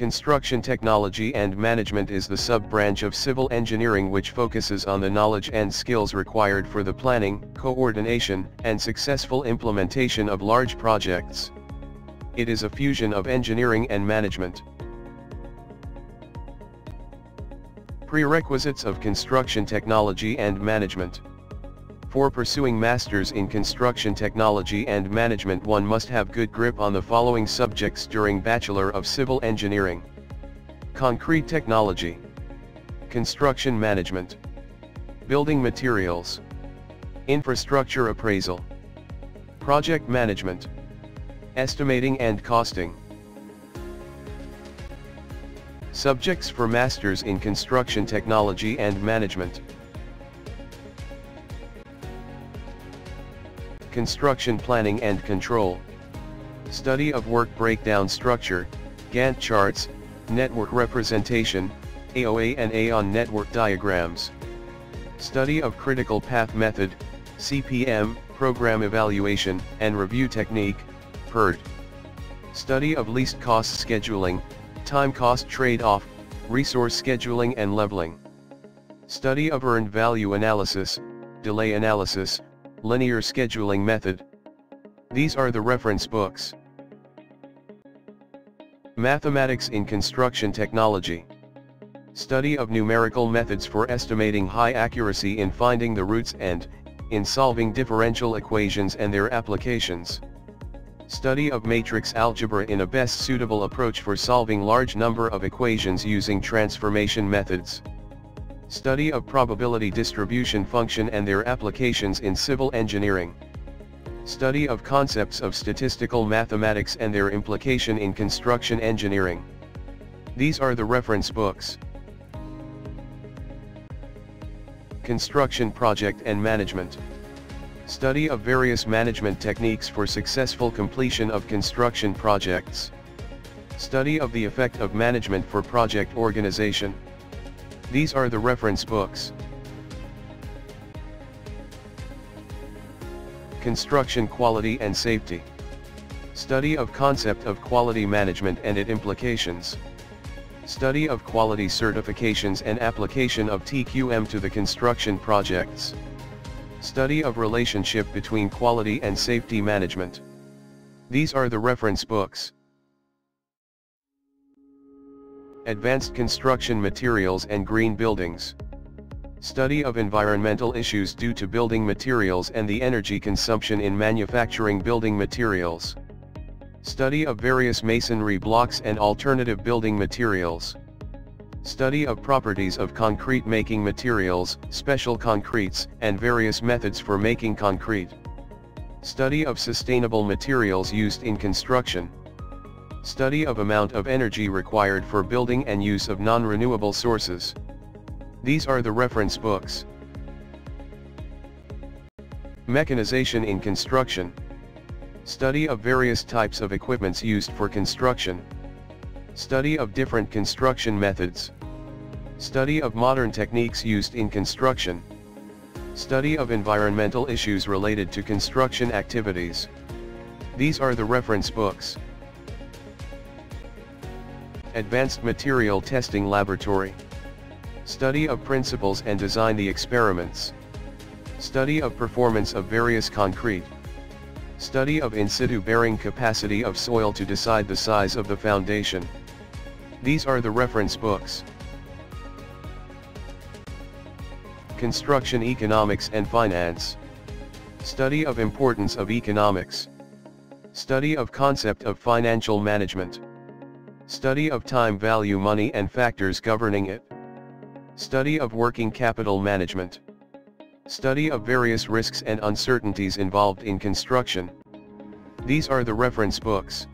Construction technology and management is the sub-branch of civil engineering which focuses on the knowledge and skills required for the planning, coordination, and successful implementation of large projects. It is a fusion of engineering and management. Prerequisites of construction technology and management. For pursuing masters in construction technology and management one must have good grip on the following subjects during Bachelor of Civil Engineering. Concrete Technology. Construction Management. Building Materials. Infrastructure Appraisal. Project Management. Estimating and Costing. Subjects for Masters in Construction Technology and Management. Construction Planning and Control. Study of work breakdown structure, Gantt charts, network representation, AOA and AON network diagrams. Study of critical path method, CPM, program evaluation and review technique, PERT. Study of least cost scheduling, time cost trade-off, resource scheduling and leveling. Study of earned value analysis, delay analysis, Linear Scheduling Method. These are the reference books. Mathematics in Construction Technology. Study of numerical methods for estimating high accuracy in finding the roots and, in solving differential equations and their applications. Study of matrix algebra in a best suitable approach for solving large number of equations using transformation methods. Study of probability distribution function and their applications in civil engineering. Study of concepts of statistical mathematics and their implication in construction engineering. These are the reference books. Construction Project and Management. Study of various management techniques for successful completion of construction projects. Study of the effect of management for project organization. These are the reference books. Construction Quality and Safety. Study of concept of quality management and its implications. Study of quality certifications and application of TQM to the construction projects. Study of relationship between quality and safety management. These are the reference books. Advanced Construction Materials and Green Buildings. Study of environmental issues due to building materials and the energy consumption in manufacturing building materials. Study of various masonry blocks and alternative building materials. Study of properties of concrete making materials, special concretes, and various methods for making concrete. Study of sustainable materials used in construction. Study of amount of energy required for building and use of non-renewable sources. These are the reference books. Mechanization in construction. Study of various types of equipments used for construction. Study of different construction methods. Study of modern techniques used in construction. Study of environmental issues related to construction activities. These are the reference books. Advanced Material Testing Laboratory. Study of principles and design the experiments. Study of performance of various concrete. Study of in situ bearing capacity of soil to decide the size of the foundation. These are the reference books. Construction Economics and Finance. Study of importance of economics. Study of concept of financial management. Study of time value money and factors governing it. Study of working capital management. Study of various risks and uncertainties involved in construction. These are the reference books.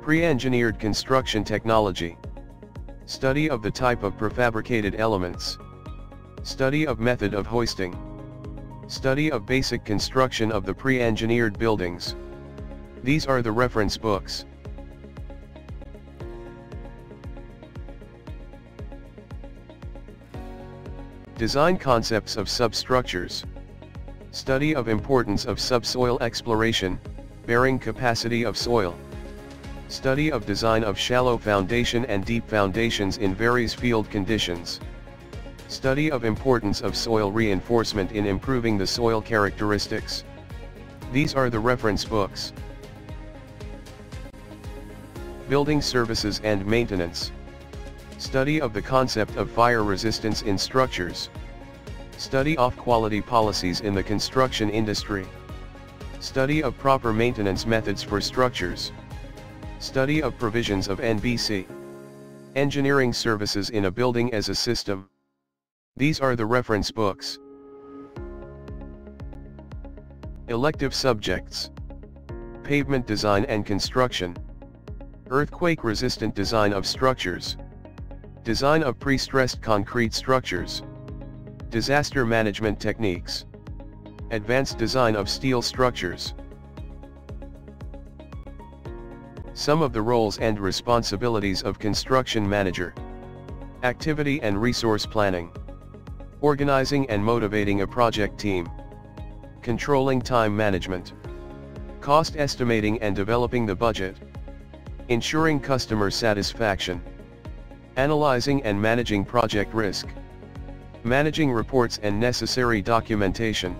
Pre-engineered construction technology. Study of the type of prefabricated elements. Study of method of hoisting. Study of basic construction of the pre-engineered buildings. These are the reference books. Design concepts of substructures. Study of importance of subsoil exploration, bearing capacity of soil. Study of design of shallow foundation and deep foundations in various field conditions. Study of importance of soil reinforcement in improving the soil characteristics. These are the reference books. Building Services and Maintenance. Study of the concept of fire resistance in structures. Study of quality policies in the construction industry. Study of proper maintenance methods for structures. Study of provisions of NBC. Engineering services in a building as a system. These are the reference books. Elective subjects. Pavement design and construction. Earthquake-resistant design of structures. Design of pre-stressed concrete structures. Disaster management techniques. Advanced design of steel structures. Some of the roles and responsibilities of construction manager. Activity and resource planning. Organizing and motivating a project team. Controlling time management. Cost estimating and developing the budget. Ensuring customer satisfaction. Analyzing and managing project risk. Managing reports and necessary documentation.